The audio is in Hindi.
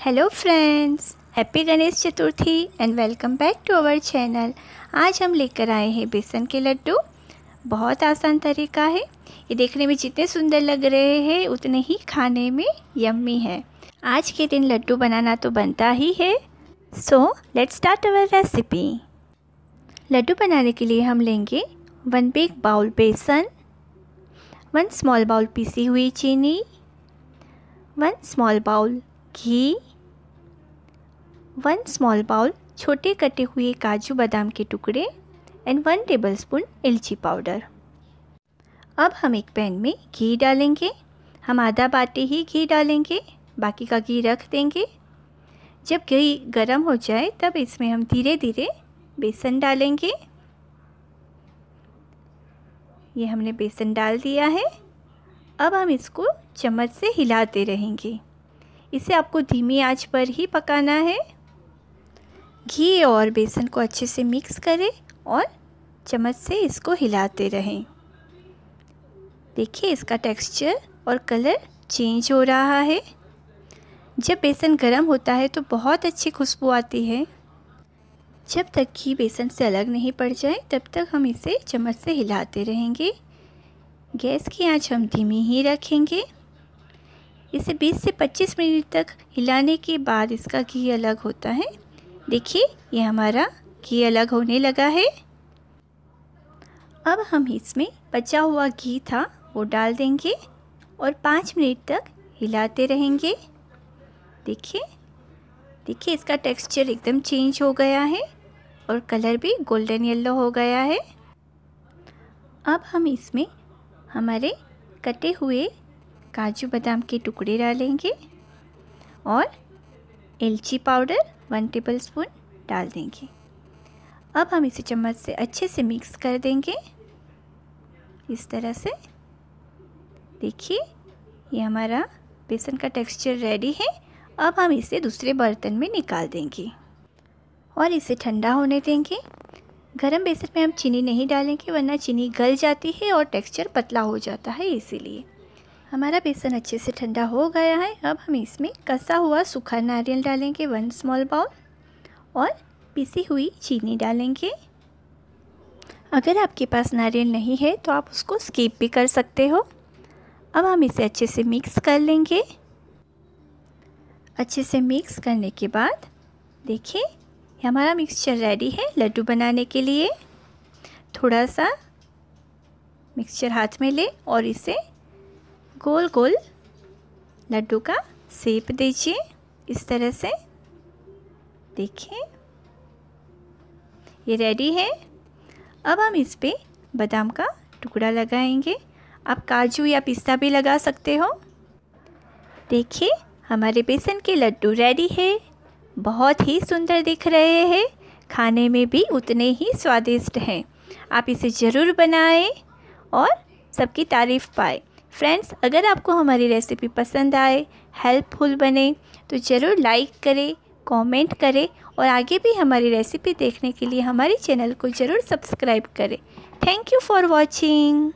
Hello friends happy Ganesh Chaturthi and welcome back to our channel आज हम लेकर आए हैं बेसन के लड्डू। बहुत आसान तरीका है। ये देखने में जितने सुंदर लग रहे हैं, उतने ही खाने में यम्मी है। आज के दिन लड्डू बनाना तो बनता ही है। So let's start our recipe laddoo बनाने के लिए हम लेंगे one big bowl besan one small bowl PC हुई चीनी one small bowl ghee one small bowl छोटे कटे हुए काजू बादाम के टुकड़े एंड वन टेबलस्पून इलची पाउडर अब हम एक पैन में घी डालेंगे। हम आधा बाटे ही घी डालेंगे, बाकी का घी रख देंगे। जब घी गर्म हो जाए, तब इसमें हम धीरे धीरे बेसन डालेंगे। ये हमने बेसन डाल दिया है। अब हम इसको चम्मच से हिलाते रहेंगे। इसे आपको धीमी आँच पर ही पकाना है। घी और बेसन को अच्छे से मिक्स करें और चम्मच से इसको हिलाते रहें। देखिए इसका टेक्सचर और कलर चेंज हो रहा है। जब बेसन गर्म होता है तो बहुत अच्छी खुशबू आती है। जब तक घी बेसन से अलग नहीं पड़ जाए, तब तक हम इसे चम्मच से हिलाते रहेंगे। गैस की आँच हम धीमी ही रखेंगे। इसे 20 से 25 मिनट तक हिलाने के बाद इसका घी अलग होता है। देखिए, ये हमारा घी अलग होने लगा है। अब हम इसमें बचा हुआ घी था, वो डाल देंगे और पाँच मिनट तक हिलाते रहेंगे। देखिए देखिए, इसका टेक्सचर एकदम चेंज हो गया है और कलर भी गोल्डन येलो हो गया है। अब हम इसमें हमारे कटे हुए काजू बादाम के टुकड़े डालेंगे और इलची पाउडर वन टेबल स्पून डाल देंगे। अब हम इसे चम्मच से अच्छे से मिक्स कर देंगे। इस तरह से। देखिए, ये हमारा बेसन का टेक्सचर रेडी है। अब हम इसे दूसरे बर्तन में निकाल देंगे और इसे ठंडा होने देंगे। गरम बेसन में हम चीनी नहीं डालेंगे, वरना चीनी गल जाती है और टेक्सचर पतला हो जाता है इसीलिए। हमारा बेसन अच्छे से ठंडा हो गया है। अब हम इसमें कसा हुआ सूखा नारियल डालेंगे वन स्मॉल बाउल और पिसी हुई चीनी डालेंगे। अगर आपके पास नारियल नहीं है तो आप उसको स्कीप भी कर सकते हो। अब हम इसे अच्छे से मिक्स कर लेंगे। अच्छे से मिक्स करने के बाद देखिए, हमारा मिक्सचर रेडी है लड्डू बनाने के लिए। थोड़ा सा मिक्सचर हाथ में ले और इसे गोल गोल लड्डू का सेप दीजिए। इस तरह से। देखिए। ये रेडी है। अब हम इस पर बादाम का टुकड़ा लगाएँगे। आप काजू या पिस्ता भी लगा सकते हो। देखिए, हमारे बेसन के लड्डू रेडी है। बहुत ही सुंदर दिख रहे हैं। खाने में भी उतने ही स्वादिष्ट हैं। आप इसे ज़रूर बनाएँ और सबकी तारीफ़ पाए। फ्रेंड्स अगर आपको हमारी रेसिपी पसंद आए हेल्पफुल बने तो ज़रूर लाइक करें कमेंट करें और आगे भी हमारी रेसिपी देखने के लिए हमारे चैनल को ज़रूर सब्सक्राइब करें। Thank you for watching